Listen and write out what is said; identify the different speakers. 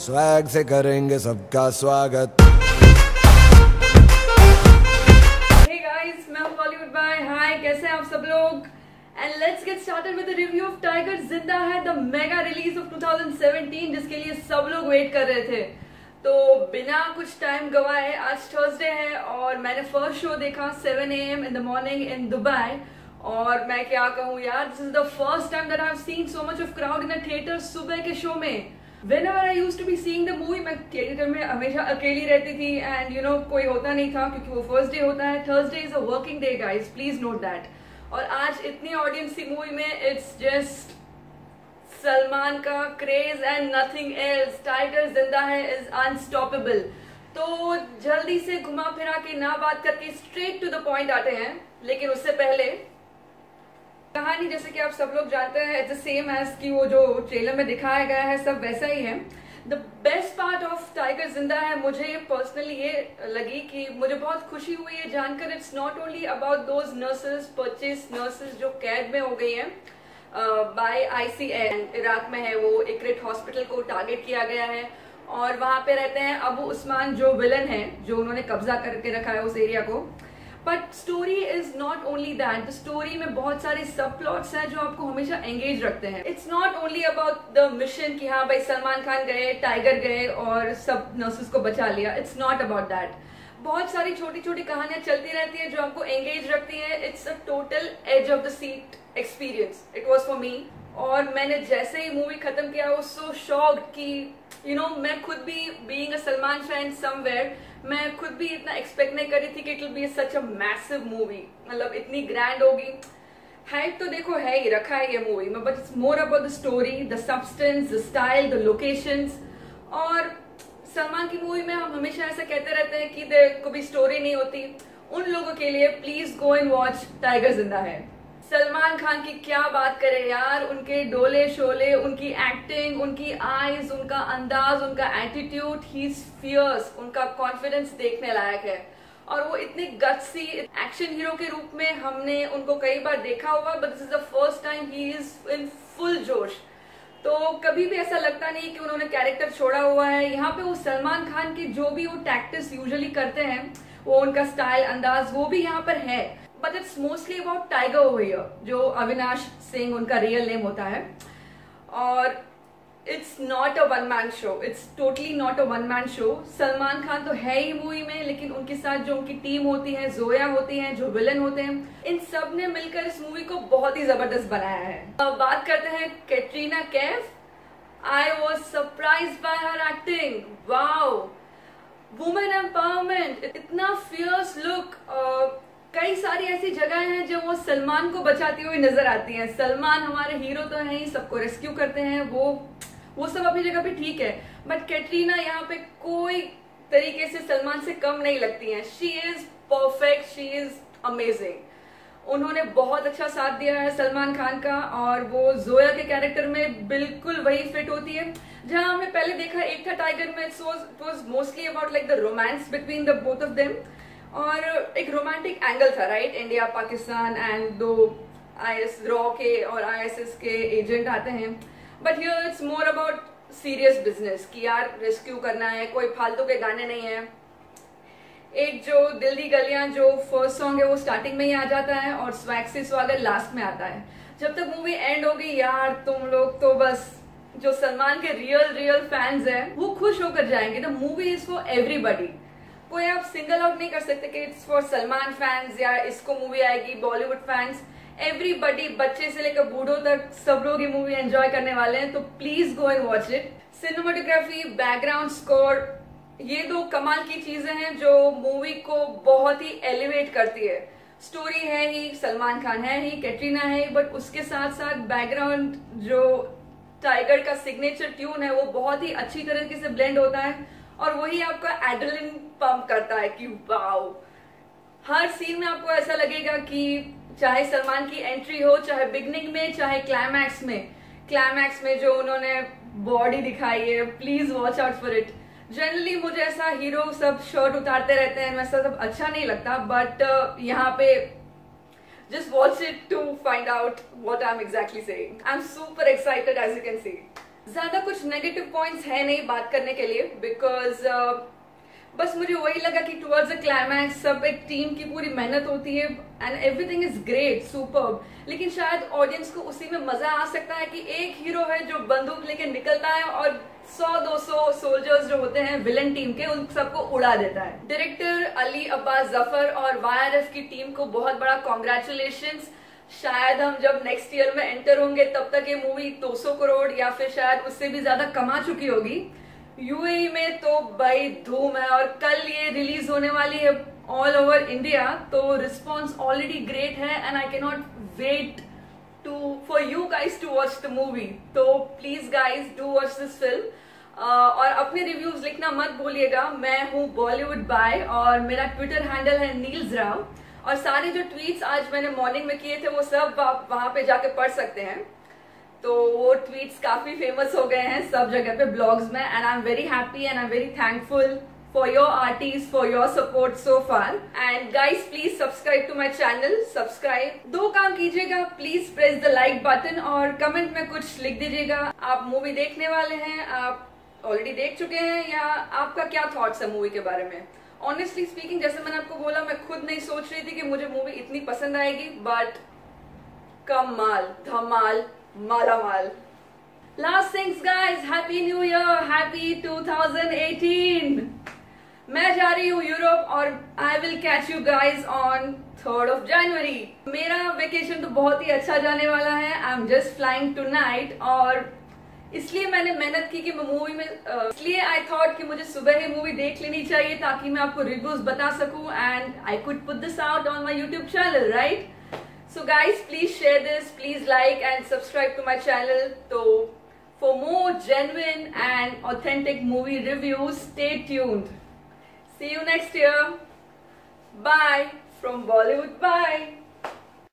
Speaker 1: Swag से करेंगे सबका स्वागत।
Speaker 2: Hey guys, मैं बॉलीवुड बाय हाय कैसे आप सब लोग? And let's get started with review of Tiger Zinda the mega release of 2017 जिसके लिए सब लोग वेट कर रहे थे। तो बिना कुछ टाइम गवाए आज थर्सडे है और मैंने फ़र्स्ट शो देखा 7 AM in the morning in Dubai और मैं क्या कहूँ यार this is the first time that I have seen so much of crowd in a theatre सुबह के शो में। Whenever I used to be seeing the movie, मैं थिएटर में हमेशा अकेली रहती थी एंड यू नो कोई होता नहीं था क्योंकि वो फ़र्स्ट डे होता है। Thursday is a working day guys please note that और आज इतनी ऑडियंस थी मूवी में इट्स जस्ट सलमान का craze and nothing else Tiger Zinda Hai is unstoppable तो जल्दी से घुमा फिरा के ना बात करके स्ट्रेट टू द पॉइंट आते हैं। लेकिन उससे पहले कहानी जैसे कि आप सब लोग जानते हैं इट्स सेम एज कि वो जो ट्रेलर में दिखाया गया है, सब वैसा ही है। The best part of Tiger Zinda Hai, मुझे पर्सनली ये लगी कि मुझे बहुत खुशी हुई है जानकर। It's not only about those nurses purchase nurses जो कैद में हो गई हैं बाय आईसीएन इराक में है वो इक्रेट हॉस्पिटल को टारगेट किया गया है। और वहाँ पे रहते हैं अबू उस्मान जो विलन है, जो उन्होंने कब्जा करके रखा है उस एरिया को। But story is not only that the story में बहुत सारे सब प्लॉट्स हैं जो आपको हमेशा एंगेज रखते हैं। It's not only about the mission कि हाँ भाई सलमान खान गए टाइगर गए और सब नर्सेस को बचा लिया। इट्स नॉट अबाउट दैट बहुत सारी छोटी छोटी कहानियाँ चलती रहती है जो आपको एंगेज रखती है। It's a total edge of the seat experience it was for me और मैंने जैसे ही मूवी खत्म किया वो सो शॉक्ड कि यू नो मैं खुद भी being a Salman fan somewhere मैं खुद भी इतना एक्सपेक्ट नहीं कर थी कि it will be such a massive movie मतलब इतनी ग्रैंड होगी। हाइप तो देखो, है ही, रखा है ये मूवी में but it's more about the story the substance the style the locations और सलमान की मूवी में हम हमेशा ऐसा कहते रहते हैं कि कोई स्टोरी नहीं होती। उन लोगों के लिए please go and watch tiger ज़िंदा है। सलमान खान की क्या बात करें यार? उनके डोले शोले, उनकी एक्टिंग उनकी आईज उनका अंदाज, उनका एटीट्यूड ही फियर्स उनका कॉन्फिडेंस देखने लायक है। और वो इतनी गट्सी एक्शन हीरो के रूप में हमने उनको कई बार देखा होगा but this is the first time he is in full जोश। तो कभी भी ऐसा लगता नहीं कि उन्होंने कैरेक्टर छोड़ा हुआ है। यहाँ पे वो सलमान खान के जो भी वो टैक्टिस यूजुअली करते हैं, वो उनका स्टाइल अंदाज, वो भी यहाँ पर है। But it's mostly about tiger over जो अविनाश सिंह उनका रियल नेम होता है। और it's not a one man show it's totally not a one man show Salman Khan तो है ही मूवी में, लेकिन उनके साथ जो उनकी टीम होती है जोया होती है, जो विलन होते हैं, इन सबने मिलकर इस मूवी को बहुत ही ज़बरदस्त बनाया है। अब बात करते हैं Katrina Kaif I was surprise by her acting wow women empowerment इतना फियर्स लुक कई सारी ऐसी जगह हैं जो वो सलमान को बचाती हुई नज़र आती हैं। सलमान हमारे हीरो तो हैं ही, सबको रेस्क्यू करते हैं। वो वो सब अपनी जगह पे ठीक है। बट कैटरीना यहाँ पे कोई तरीके से सलमान से कम नहीं लगती हैं। She is perfect she is amazing उन्होंने बहुत अच्छा साथ दिया है सलमान खान का और वो जोया के कैरेक्टर में बिल्कुल वही फिट होती है। जहाँ हमने पहले देखा, एक था टाइगर में it was mostly about like the romance between the both of them और एक रोमांटिक एंगल था राइट इंडिया पाकिस्तान एंड दो आई एस रॉ के और आई एस एस के एजेंट आते हैं। But here it's more about serious business कि यार रेस्क्यू करना है, कोई फालतू के गाने नहीं है। एक जो दिल दी गलियाँ, जो फ़र्स्ट सॉन्ग है, वो स्टार्टिंग में ही आ जाता है और स्वैक्सी स्वागत लास्ट में आता है। जब तक मूवी एंड होगी, यार तुम लोग तो बस, जो सलमान के रियल रियल फैंस हैं, वो खुश होकर जाएँगे। The movie is for everybody कोई आप सिंगल आउट नहीं कर सकते कि इट्स फॉर सलमान फैंस या इसको मूवी आएगी बॉलीवुड फैंस एवरीबडी बच्चे से लेकर बूढ़ों तक सब लोग ये मूवी एंजॉय करने वाले हैं तो please go and watch it cinematography background score ये दो कमाल की चीज़ें हैं जो मूवी को बहुत ही एलिवेट करती है. स्टोरी है ही सलमान खान है ही कैटरीना है ही बट उसके साथ साथ बैकग्राउंड जो टाइगर का सिग्नेचर ट्यून है, वो बहुत ही अच्छी तरीके से ब्लेंड होता है. और वही आपका एड्रेलिन पंप करता है कि वाओ हर सीन में आपको ऐसा लगेगा कि चाहे सलमान की एंट्री हो चाहे बिगनिंग में चाहे क्लाइमैक्स में क्लाइमैक्स में जो उन्होंने बॉडी दिखाई है please watch out for it generally मुझे ऐसा हीरो सब शर्ट उतारते रहते हैं वैसा सब अच्छा नहीं लगता बट uh, यहाँ पे just watch it to find out what I'm exactly saying. I'm super excited as you can see. ज़्यादा कुछ नेगेटिव पॉइंट्स है नहीं बात करने के लिए बिकॉज़ बस मुझे वही लगा कि टुवर्ड्स द क्लाइमैक्स सब एक टीम की पूरी मेहनत होती है and everything is great super लेकिन शायद ऑडियंस को उसी में मज़ा आ सकता है कि एक हीरो है जो बंदूक लेके निकलता है और 100-200 सोल्जर्स जो होते हैं विलन टीम के, उन सबको उड़ा देता है। डायरेक्टर अली अब्बास ज़फ़र और वाईआरएफ की टीम को बहुत बड़ा कॉन्ग्रेचुलेशन शायद हम जब नेक्स्ट ईयर में एंटर होंगे, तब तक ये मूवी 200 करोड़ या फिर शायद उससे भी ज़्यादा कमा चुकी होगी। यूएई में तो भाई धूम है और कल ये रिलीज़ होने वाली है ऑल ओवर इंडिया तो रिस्पॉन्स ऑलरेडी ग्रेट है एंड आई के not wait to for you guys to watch the movie तो please guys do watch this film और अपने रिव्यूज़ लिखना मत भूलिएगा। मैं हूँ बॉलीवुड बाय और मेरा ट्विटर हैंडल है नील्स राव और सारे जो ट्वीट्स आज मैंने मॉर्निंग में किए थे, वो सब आप वहाँ पे जाके पढ़ सकते हैं। तो वो ट्वीट्स काफ़ी फ़ेमस हो गए हैं सब जगह पे ब्लॉग्स में and I am very happy and I am very thankful for your artist for your support so far and guys please subscribe to my channel subscribe दो काम कीजिएगा please press the like button और comment में कुछ लिख दीजिएगा। आप movie देखने वाले हैं, आप ऑलरेडी देख चुके हैं या आपका क्या थॉट्स है मूवी के बारे में? ऑनेस्टली स्पीकिंग जैसे मैंने आपको बोला, मैं खुद नहीं सोच रही थी कि मुझे मूवी इतनी पसंद आएगी बट कमाल, धमाल, मालामाल। Last things guys happy new year happy 2018 मैं जा रही हूँ यूरोप और I will catch you guys on third of January मेरा वेकेशन तो बहुत ही अच्छा जाने वाला है। I am just flying tonight और इसलिए मैंने मेहनत की कि मैं मूवी में इसलिए आई थॉट कि मुझे सुबह ही मूवी देख लेनी चाहिए ताकि मैं आपको रिव्यूज़ बता सकूँ and I could put this out on my YouTube channel right so guys please share this please like and subscribe to my channel तो for more genuine and authentic movie reviews stay tuned see you next year bye from Bollywood bye